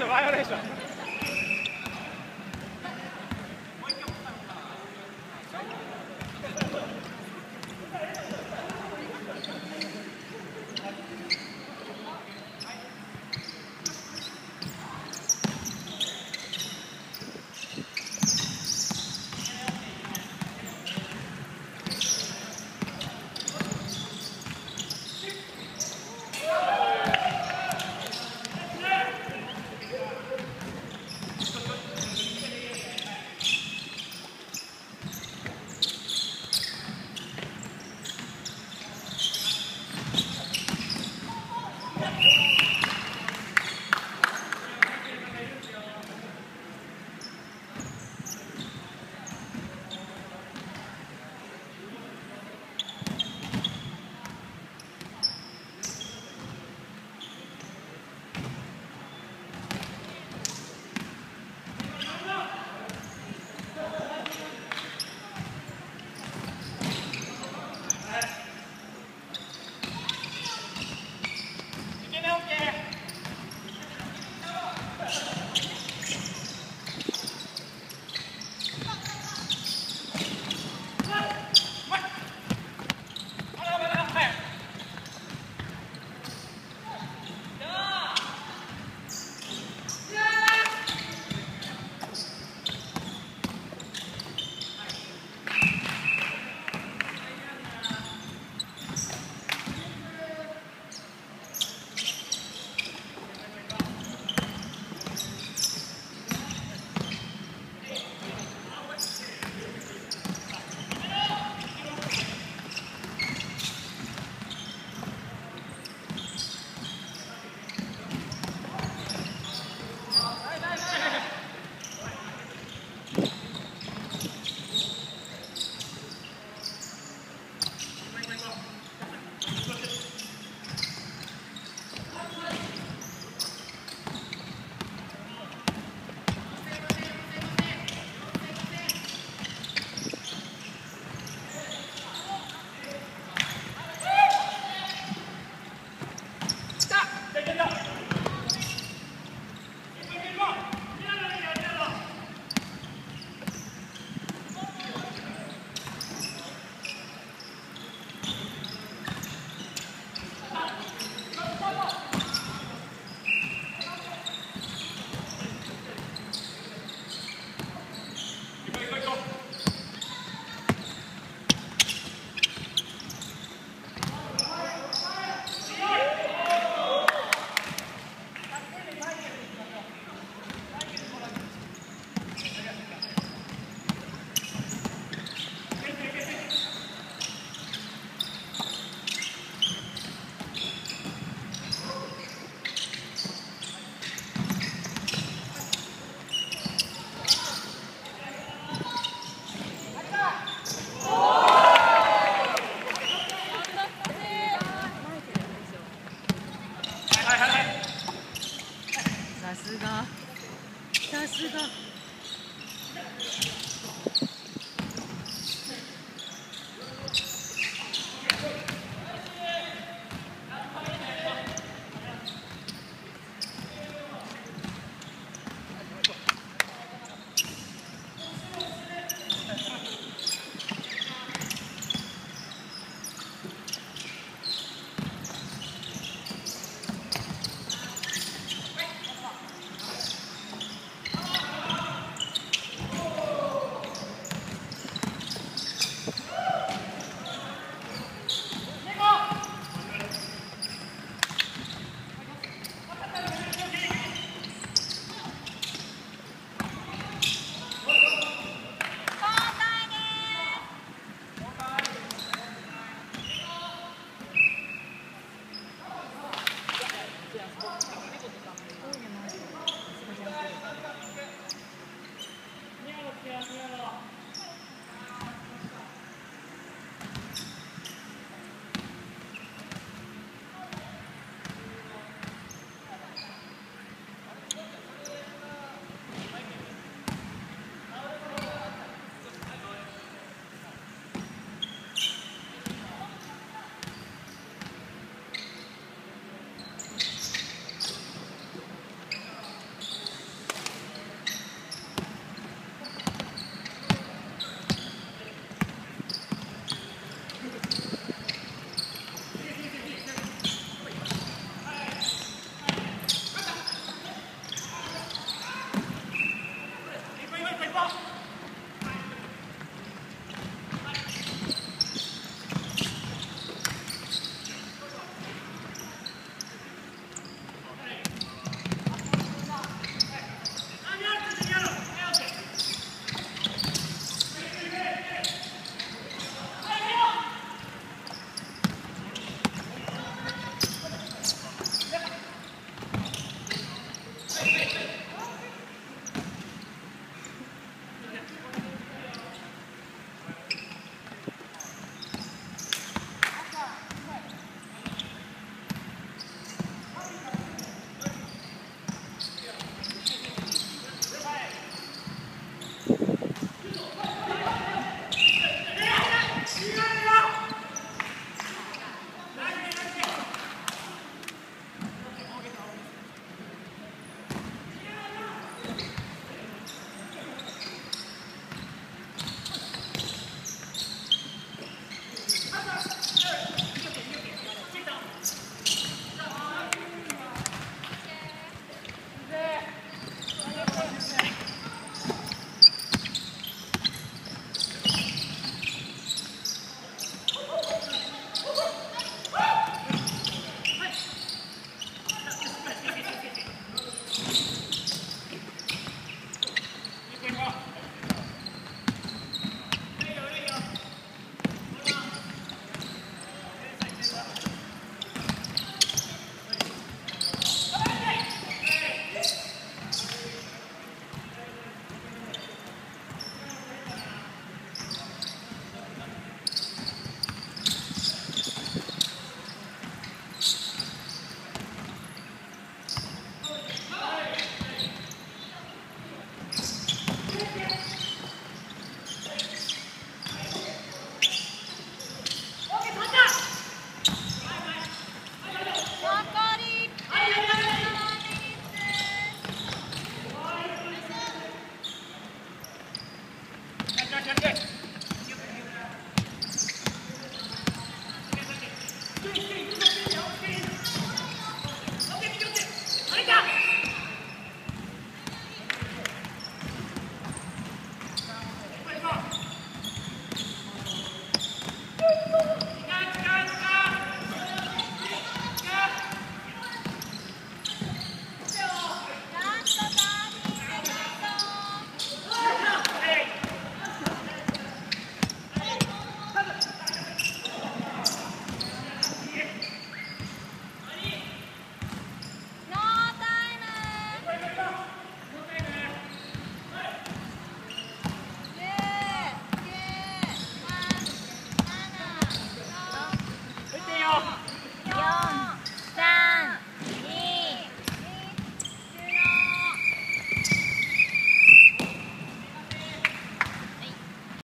ションバイオレーション。